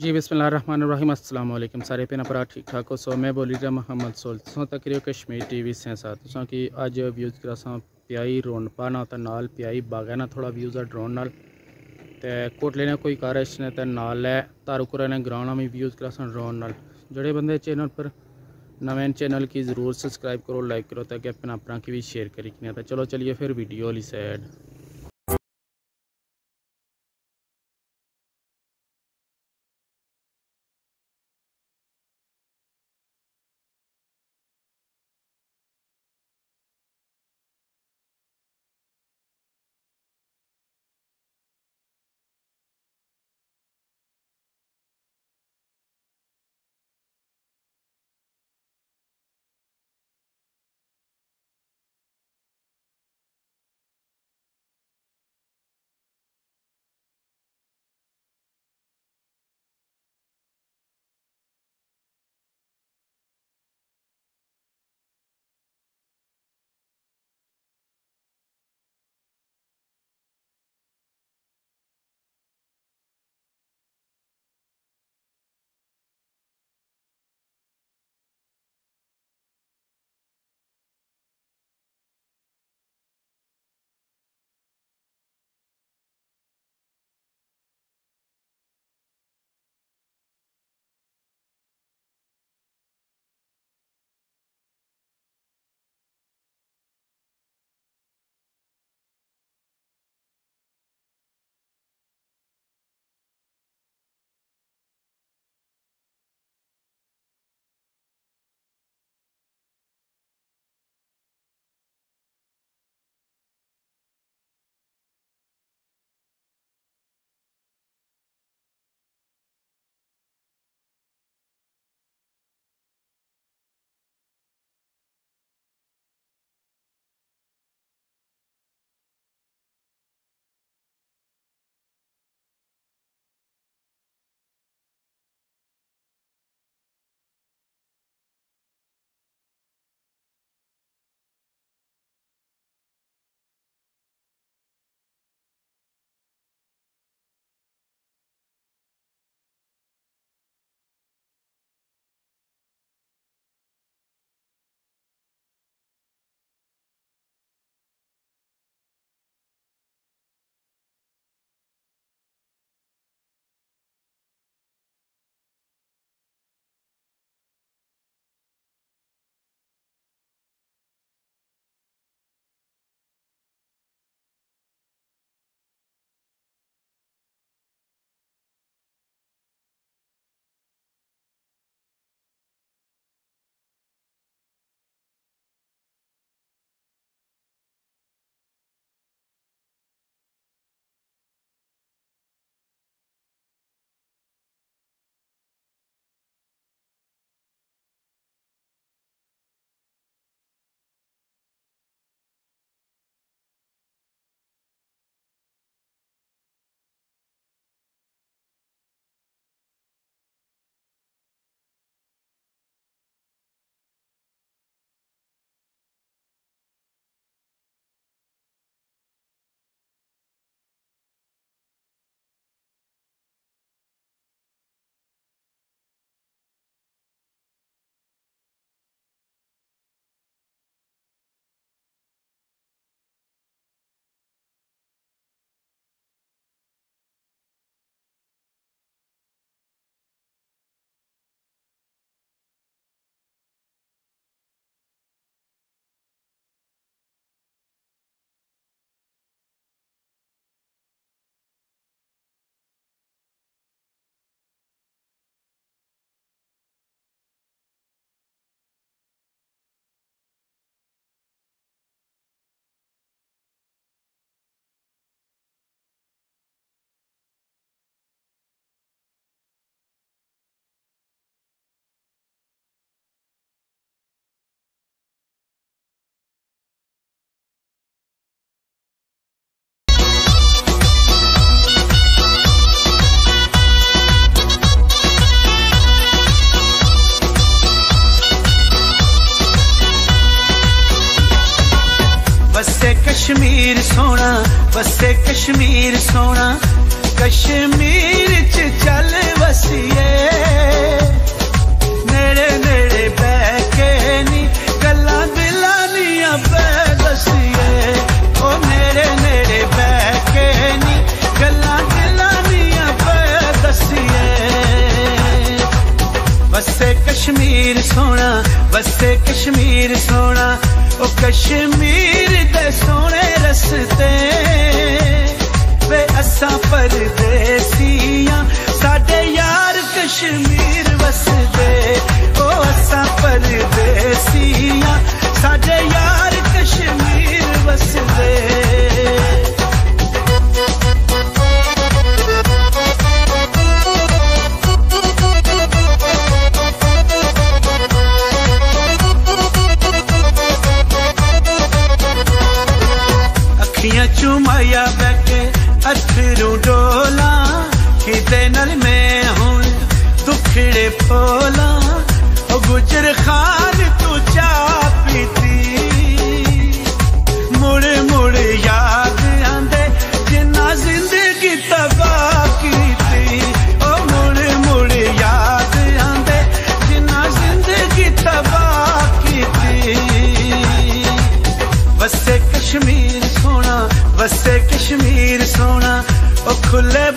जी अस्सलाम वालेकुम सारे पे नपरा ठीक ठाक हो? सो मैं बोली रहा मोहम्मद सोल। तुसा तक कश्मीर टीवी से साथ। की अज व्यूज़ करा सा प्याई रोन पाना तो नाल प्याई बागा ना, थोड़ा व्यूज़ है ड्रोन नाल। ते कोटले ने कोई कार इसने ते नाल है। तारुकुरा ने ग्राउंड में व्यूज़ करा सा ड्रोन नाल। जड़े बंदे चैनल पर नवे चैनल की ज़रूर सब्सक्राइब करो, लाइक करो, ताकि अपने अपना की भी शेयर करी तो चलो चलिए फिर वीडियो वाली साइड ਵਸੇ ਕਸ਼ਮੀਰ ਸੋਣਾ ਵਸੇ ਕਸ਼ਮੀਰ ਸੋਣਾ ਕਸ਼ਮੀਰ ਚ ਚੱਲ ਵਸੀਏ। ਨੇੜੇ ਨੇੜੇ ਬੈ ਕੇ ਨੀ ਗੱਲਾਂ ਦਿਲਾਂ ਦੀਆਂ ਬਹਿ ਵਸੀਏ। ਓ ਨੇੜੇ ਨੇੜੇ ਬਹਿ ਕੇ ਨੀ ਗੱਲਾਂ ਦਿਲਾਂ ਦੀਆਂ ਬਹਿ ਦਸੀਏ ਵਸੇ ਕਸ਼ਮੀਰ ਸੋਣਾ ਵਸੇ ਕਸ਼ਮੀਰ ਸੋਣਾ ਉਹ ਕਸ਼ਮੀਰ ਦੇ ਸੋਹਣੇ ਰਸਤੇ, ਵੇ ਅਸਾਂ ਪਰਦੇਸੀਆਂ, ਸਾਡੇ ਯਾਰ ਕਸ਼ਮੀਰ ਵਸਦੇ ਉਹ ਅਸਾਂ ਪਰਦੇਸੀਆਂ ਕਿਤੇ ਨਾਲ ਮੈਂ ਹੁਣ ਦੁਖੜੇ ਫੋਲਾ ਉਹ ਗੁਜਰ ਖਾਨ ਤੂੰ ਚਾਹ ਪੀਤੀ ਮੁੜ ਮੁੜ ਯਾਦ ਆਂਦੇ ਜਿੰਨਾ ਜ਼ਿੰਦਗੀ ਤਬਾਹ ਕੀਤੀ ਉਹ ਮੁੜ ਮੁੜ ਯਾਦ ਆਂਦੇ ਜਿੰਨਾ ਜ਼ਿੰਦਗੀ ਤਬਾਹ ਕੀਤੀ ਵਸੇ ਕਸ਼ਮੀਰ ਸੋਹਣਾ ਵਸੇ ਕਸ਼ਮੀਰ ਸੋਹਣਾ ਉਹ ਖੁੱਲੇ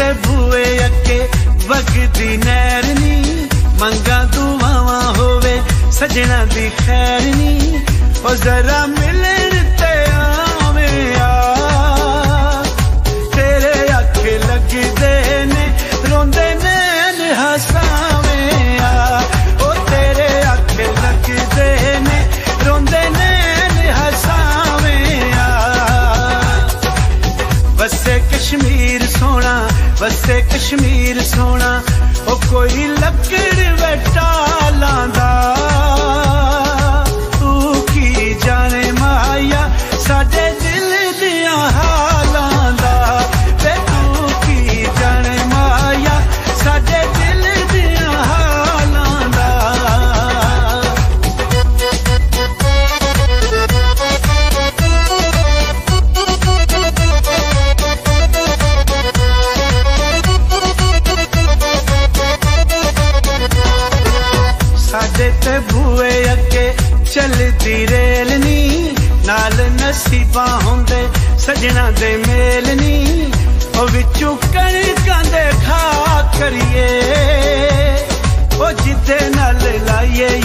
अके वगदी नैरनी मंगा दुआवा होवे सजना दी खैरनी। ओ जरा मिलन ਨਸੀਬਾਂ ਹੁੰਦੇ, ਸਜਣਾ ਦੇ ਮੇਲ ਨਹੀਂ। ਉਹ ਵਿੱਚੋਂ ਕਣਕਾਂ ਦੇ ਖਾ ਕਰੀਏ। ਉਹ ਜਿੱਤੇ ਨਾਲ ਲਾਈਏ